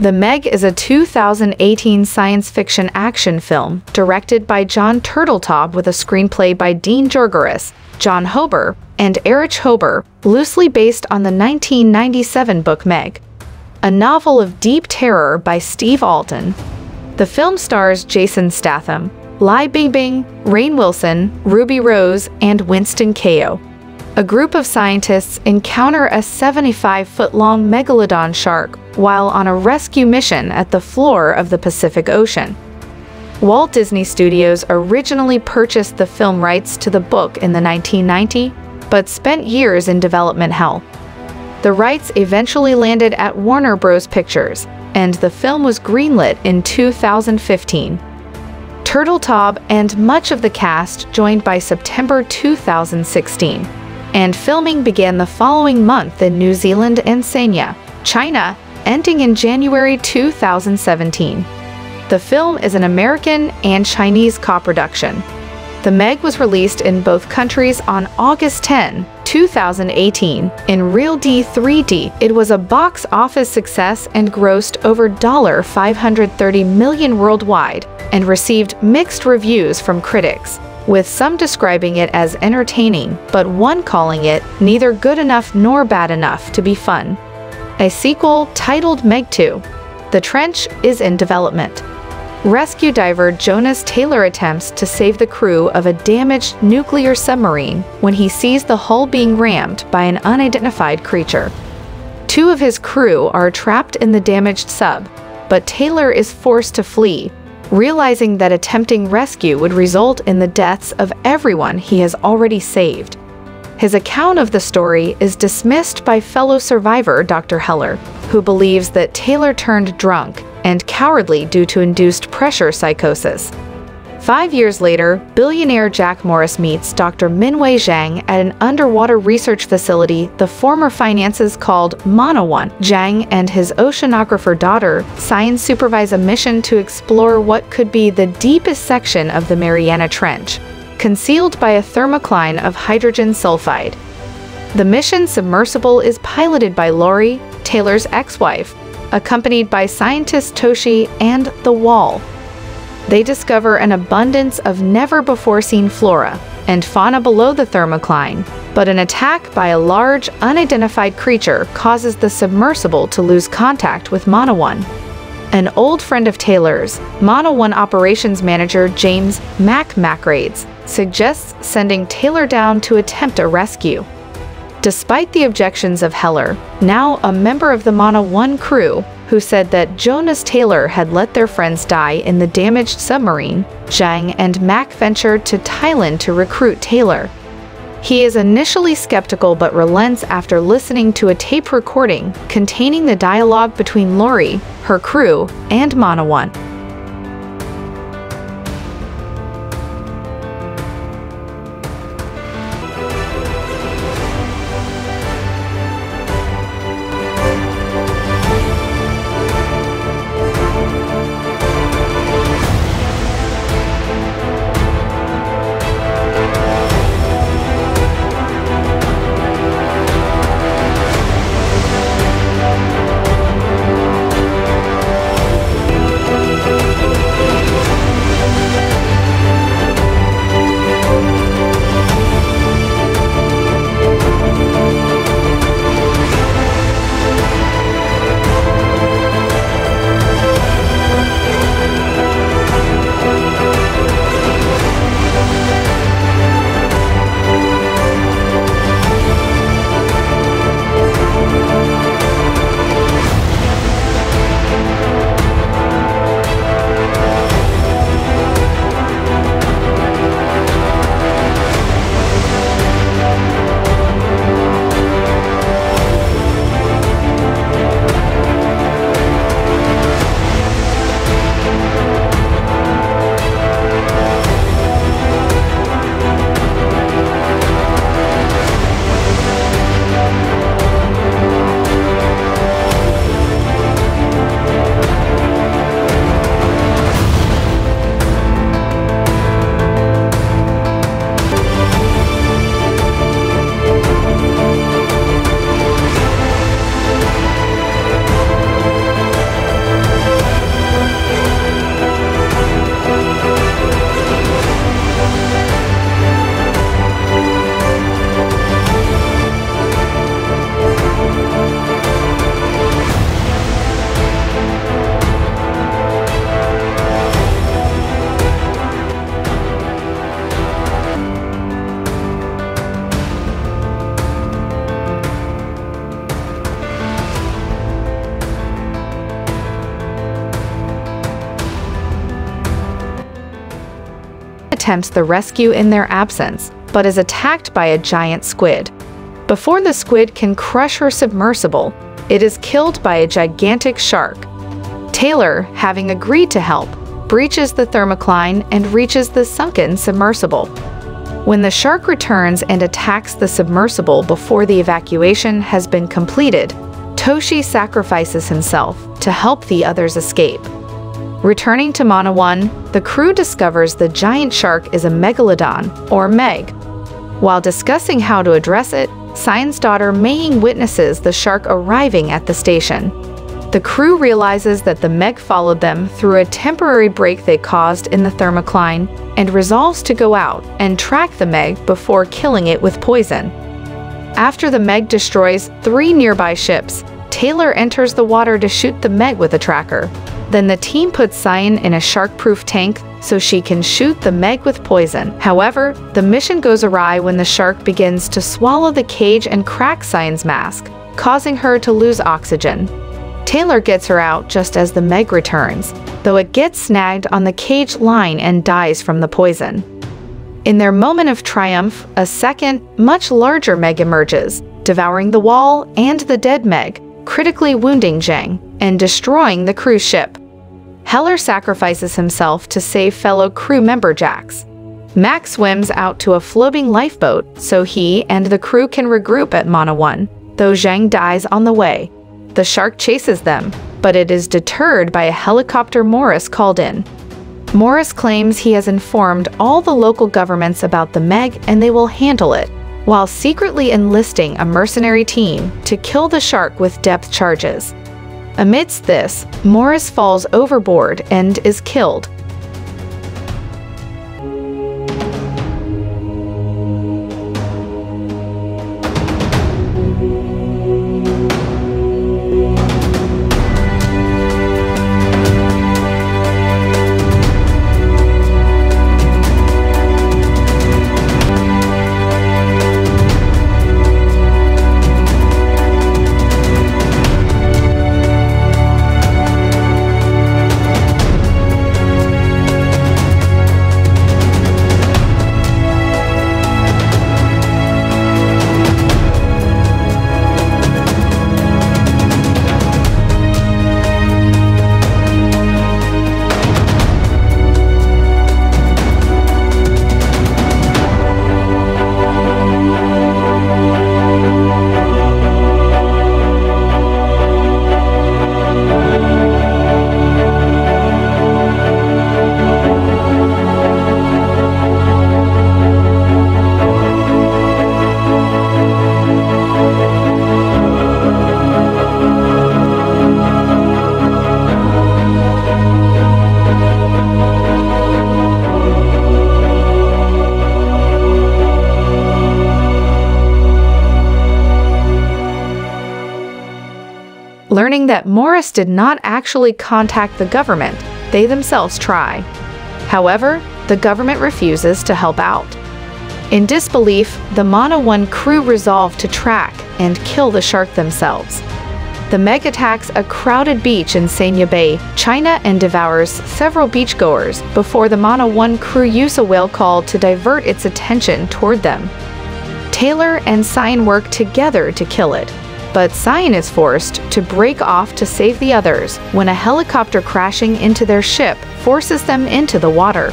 The Meg is a 2018 science fiction action film directed by Jon Turteltaub with a screenplay by Dean Georgaris, Jon Hoeber, and Erich Hoeber, loosely based on the 1997 book Meg, a novel of deep terror by Steve Alten. The film stars Jason Statham, Lai Bingbing, Rainn Wilson, Ruby Rose, and Winston Chao. A group of scientists encounter a 75-foot-long megalodon shark while on a rescue mission at the floor of the Pacific Ocean. Walt Disney Studios originally purchased the film rights to the book in the 1990, but spent years in development hell. The rights eventually landed at Warner Bros. Pictures, and the film was greenlit in 2015. Turteltaub and much of the cast joined by September 2016, and filming began the following month in New Zealand and Sanya, China, ending in January 2017. The film is an American and Chinese co-production. The Meg was released in both countries on August 10, 2018, in Real D 3D. It was a box office success and grossed over $530 million worldwide and received mixed reviews from critics, with some describing it as entertaining, but one calling it neither good enough nor bad enough to be fun. A sequel titled Meg 2. The Trench is in development. Rescue diver Jonas Taylor attempts to save the crew of a damaged nuclear submarine when he sees the hull being rammed by an unidentified creature. Two of his crew are trapped in the damaged sub, but Taylor is forced to flee, realizing that attempting rescue would result in the deaths of everyone he has already saved. His account of the story is dismissed by fellow survivor Dr. Heller, who believes that Taylor turned drunk and cowardly due to induced pressure psychosis. Five years later, billionaire Jack Morris meets Dr. Minwei Zhang at an underwater research facility the former finances called Mana 1. Zhang and his oceanographer daughter science supervise a mission to explore what could be the deepest section of the Mariana Trench, concealed by a thermocline of hydrogen sulfide. The mission submersible is piloted by Lori, Taylor's ex-wife, accompanied by scientist Toshi and The Wall. They discover an abundance of never-before-seen flora and fauna below the thermocline, but an attack by a large, unidentified creature causes the submersible to lose contact with Mana 1. An old friend of Taylor's, Mana 1 operations manager James Mac Mackreides, suggests sending Taylor down to attempt a rescue. Despite the objections of Heller, now a member of the Mana 1 crew, who said that Jonas Taylor had let their friends die in the damaged submarine, Zhang and Mac ventured to Thailand to recruit Taylor. He is initially skeptical but relents after listening to a tape recording containing the dialogue between Lori, her crew, and Mana 1. Attempts the rescue in their absence, but is attacked by a giant squid. Before the squid can crush her submersible, it is killed by a gigantic shark. Taylor, having agreed to help, breaches the thermocline and reaches the sunken submersible. When the shark returns and attacks the submersible before the evacuation has been completed, Toshi sacrifices himself to help the others escape. Returning to Mana 1, the crew discovers the giant shark is a megalodon, or Meg. While discussing how to address it, Suyin's daughter Meiying witnesses the shark arriving at the station. The crew realizes that the Meg followed them through a temporary break they caused in the thermocline and resolves to go out and track the Meg before killing it with poison. After the Meg destroys three nearby ships, Taylor enters the water to shoot the Meg with a tracker. Then the team puts Suyin in a shark-proof tank so she can shoot the Meg with poison. However, the mission goes awry when the shark begins to swallow the cage and crack Suyin's mask, causing her to lose oxygen. Taylor gets her out just as the Meg returns, though it gets snagged on the cage line and dies from the poison. In their moment of triumph, a second, much larger Meg emerges, devouring the wall and the dead Meg, critically wounding Zhang and destroying the cruise ship. Heller sacrifices himself to save fellow crew member Jaxx. Max swims out to a floating lifeboat so he and the crew can regroup at Mana 1, though Zhang dies on the way. The shark chases them, but it is deterred by a helicopter Morris called in. Morris claims he has informed all the local governments about the Meg and they will handle it, while secretly enlisting a mercenary team to kill the shark with depth charges. Amidst this, Morris falls overboard and is killed, learning that Morris did not actually contact the government, they themselves try. However, the government refuses to help out. In disbelief, the Mana 1 crew resolve to track and kill the shark themselves. The Meg attacks a crowded beach in Sanya Bay, China and devours several beachgoers before the Mana 1 crew use a whale call to divert its attention toward them. Taylor and Sign work together to kill it, but Suyin is forced to break off to save the others when a helicopter crashing into their ship forces them into the water.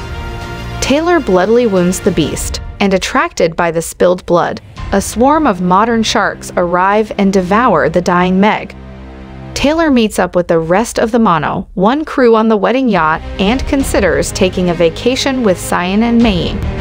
Taylor bloodily wounds the beast, and attracted by the spilled blood, a swarm of modern sharks arrive and devour the dying Meg. Taylor meets up with the rest of the Mono, one crew on the wedding yacht, and considers taking a vacation with Suyin and Mei